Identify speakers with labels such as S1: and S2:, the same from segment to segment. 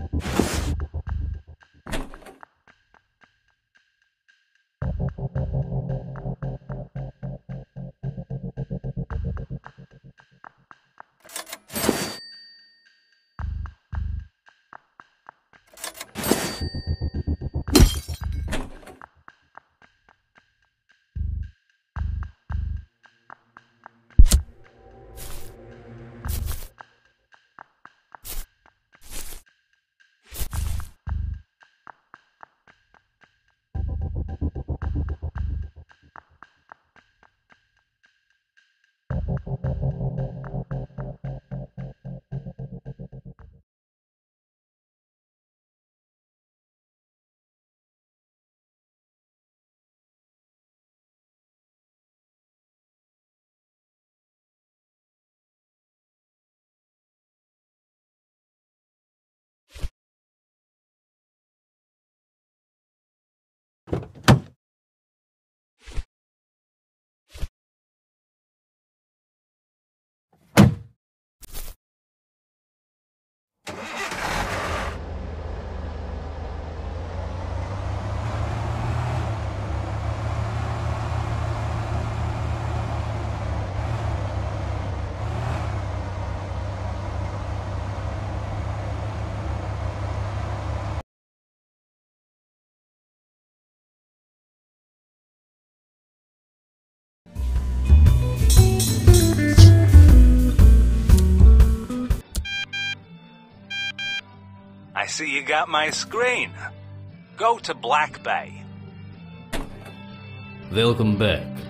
S1: I see you got my screen. Go to Black Bay.
S2: Welcome back.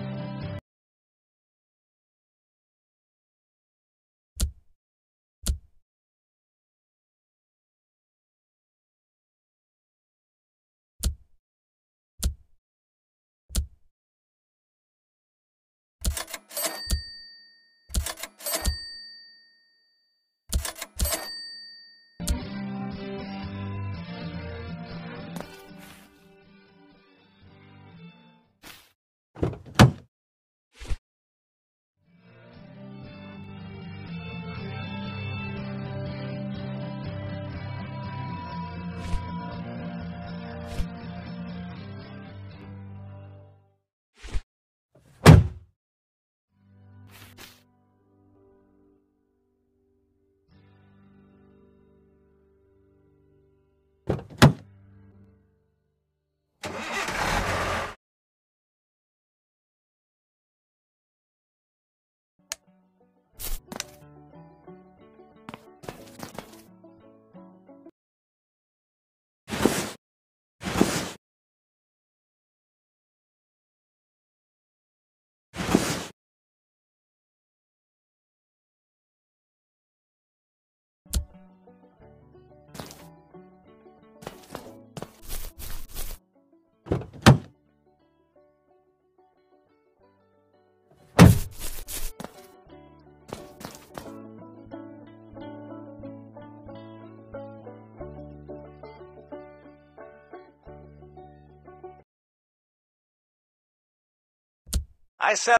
S1: I said.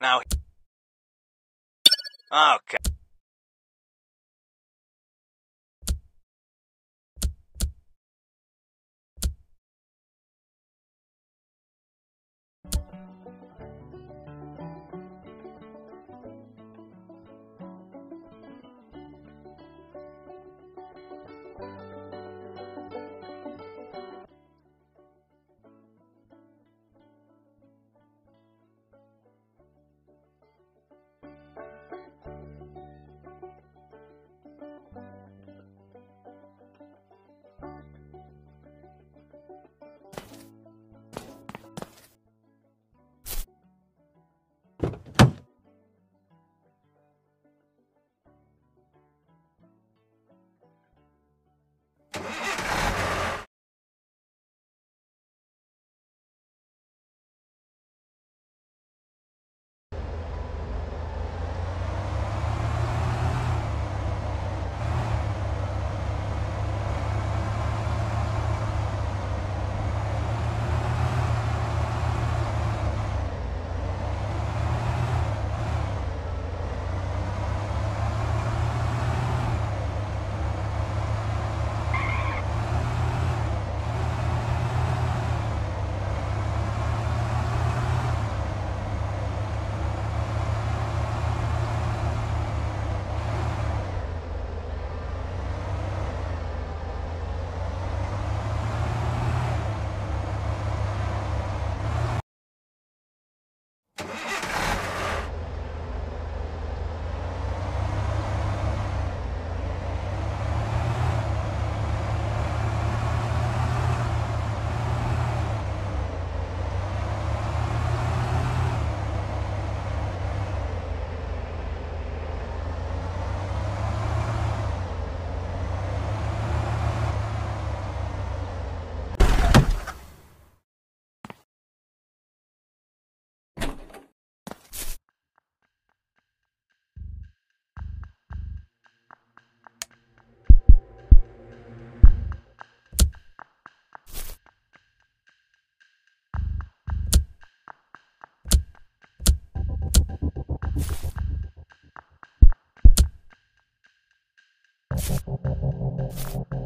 S1: Now. Okay. Thank you.